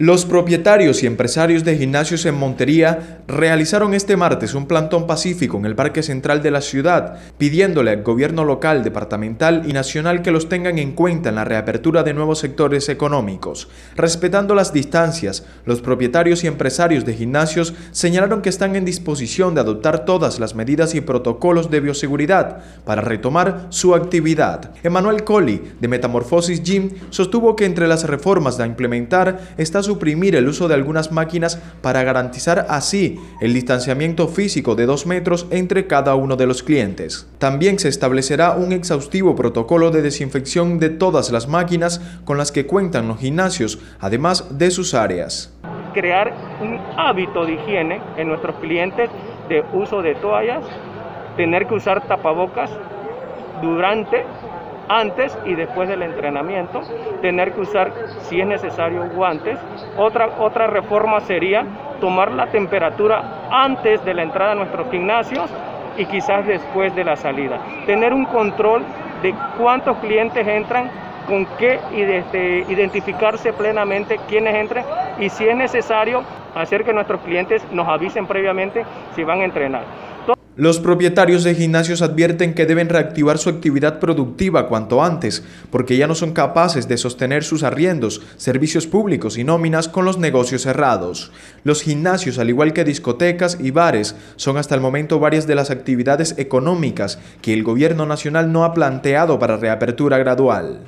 Los propietarios y empresarios de gimnasios en Montería realizaron este martes un plantón pacífico en el Parque Central de la ciudad, pidiéndole al gobierno local, departamental y nacional que los tengan en cuenta en la reapertura de nuevos sectores económicos. Respetando las distancias, los propietarios y empresarios de gimnasios señalaron que están en disposición de adoptar todas las medidas y protocolos de bioseguridad para retomar su actividad. Emanuel Colli, de Metamorfosis Gym, sostuvo que entre las reformas a implementar está suprimir el uso de algunas máquinas para garantizar así el distanciamiento físico de dos metros entre cada uno de los clientes. También se establecerá un exhaustivo protocolo de desinfección de todas las máquinas con las que cuentan los gimnasios, además de sus áreas. Crear un hábito de higiene en nuestros clientes de uso de toallas, tener que usar tapabocas durante antes y después del entrenamiento, tener que usar, si es necesario, guantes. Otra, otra reforma sería tomar la temperatura antes de la entrada a nuestros gimnasios y quizás después de la salida. Tener un control de cuántos clientes entran, con qué y identificarse plenamente quiénes entren y si es necesario hacer que nuestros clientes nos avisen previamente si van a entrenar. Los propietarios de gimnasios advierten que deben reactivar su actividad productiva cuanto antes, porque ya no son capaces de sostener sus arriendos, servicios públicos y nóminas con los negocios cerrados. Los gimnasios, al igual que discotecas y bares, son hasta el momento varias de las actividades económicas que el gobierno nacional no ha planteado para reapertura gradual.